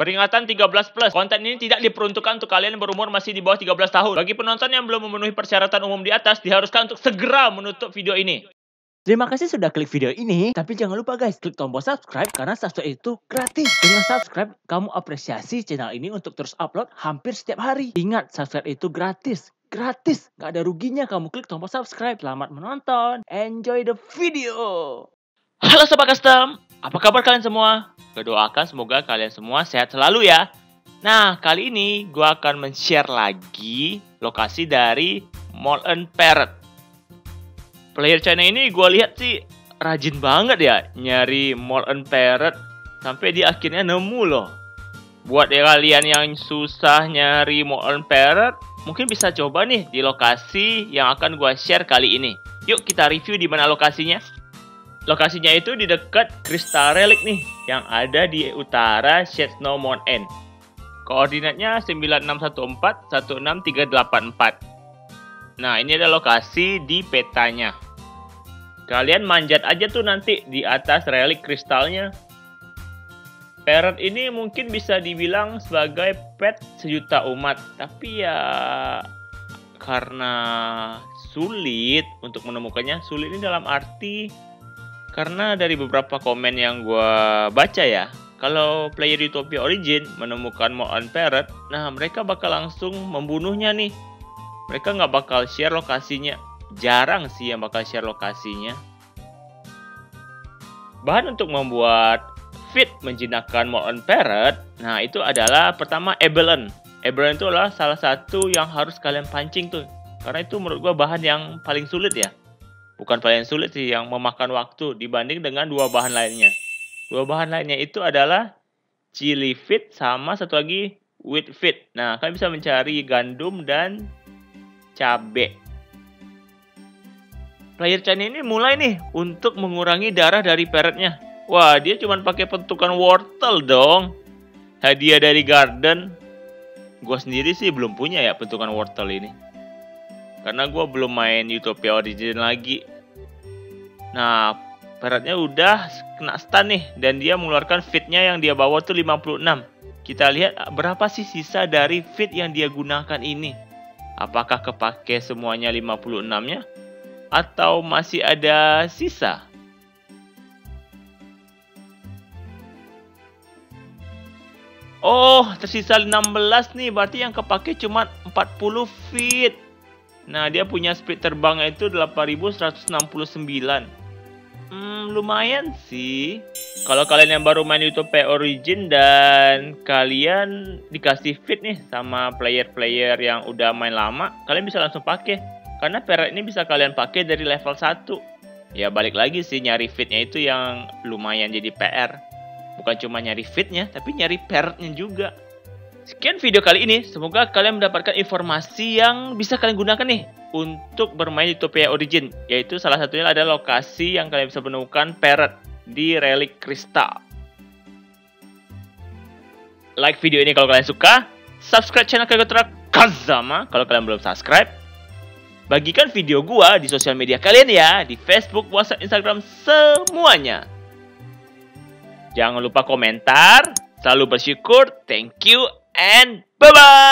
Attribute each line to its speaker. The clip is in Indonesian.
Speaker 1: Peringatan 13 plus. Konten ini tidak diperuntukkan untuk kalian yang berumur masih di bawah 13 tahun. Bagi penonton yang belum memenuhi persyaratan umum di atas, diharuskan untuk segera menutup video ini.
Speaker 2: Terima kasih sudah klik video ini, tapi jangan lupa guys, klik tombol subscribe karena subscribe itu gratis. Dengan subscribe, kamu apresiasi channel ini untuk terus upload hampir setiap hari. Ingat, subscribe itu gratis. Gratis, nggak ada ruginya kamu klik tombol subscribe. Selamat menonton, enjoy the video.
Speaker 1: Halo Sobat Custom, apa kabar kalian semua? Kedoakan semoga kalian semua sehat selalu ya. Nah, kali ini gue akan men-share lagi lokasi dari Molten Parrot. Player China ini gue lihat sih rajin banget ya nyari Molten Parrot sampai dia akhirnya nemu loh. Buat ya kalian yang susah nyari Molten Parrot, mungkin bisa coba nih di lokasi yang akan gue share kali ini. Yuk kita review di mana lokasinya. Lokasinya itu di dekat Crystal Relic nih, yang ada di utara Snow Mountain. Koordinatnya 9614-16384. Nah, ini ada lokasi di petanya. Kalian manjat aja tuh nanti di atas relik kristalnya. Parrot ini mungkin bisa dibilang sebagai pet sejuta umat, tapi ya karena sulit untuk menemukannya. Sulit ini dalam arti karena dari beberapa komen yang gue baca ya, kalau player Utopia Origin menemukan Moan Parrot, nah mereka bakal langsung membunuhnya nih. Mereka nggak bakal share lokasinya. Jarang sih yang bakal share lokasinya. Bahan untuk membuat fit menjinakkan Moan Parrot, nah itu adalah pertama Ebelon. Ebelon itu adalah salah satu yang harus kalian pancing tuh. Karena itu menurut gue bahan yang paling sulit ya bukan paling sulit sih yang memakan waktu dibanding dengan dua bahan lainnya. Dua bahan lainnya itu adalah chili fit sama satu lagi wheat fit. Nah, kalian bisa mencari gandum dan cabe. Player Chan ini mulai nih untuk mengurangi darah dari parrotnya. Wah, dia cuma pakai pentukan wortel dong. Hadiah dari garden. Gue sendiri sih belum punya ya pentukan wortel ini. Karena gue belum main Utopia Origin lagi. Nah, Parrotnya udah kena stun nih. Dan dia mengeluarkan fitnya yang dia bawa tuh 56. Kita lihat berapa sih sisa dari fit yang dia gunakan ini. Apakah kepake semuanya 56-nya? Atau masih ada sisa? Oh, tersisa 16 nih. Berarti yang kepake cuma 40 feet. Nah, dia punya speed terbangnya itu 8169. Hmm, lumayan sih. Kalau kalian yang baru main YouTube Origin dan kalian dikasih fit nih sama player-player yang udah main lama, kalian bisa langsung pakai. Karena parrot ini bisa kalian pakai dari level 1. Ya balik lagi sih nyari fitnya itu yang lumayan jadi PR. Bukan cuma nyari fitnya, tapi nyari parrotnya juga. Sekian video kali ini, semoga kalian mendapatkan informasi yang bisa kalian gunakan nih untuk bermain di Utopia Origin, yaitu salah satunya adalah lokasi yang kalian bisa menemukan parrot di relik kristal. Like video ini kalau kalian suka, subscribe channel Kagotra Kazama kalau kalian belum subscribe. Bagikan video gua di sosial media kalian ya, di Facebook, WhatsApp, Instagram, semuanya. Jangan lupa komentar, selalu bersyukur, thank you, and bye bye.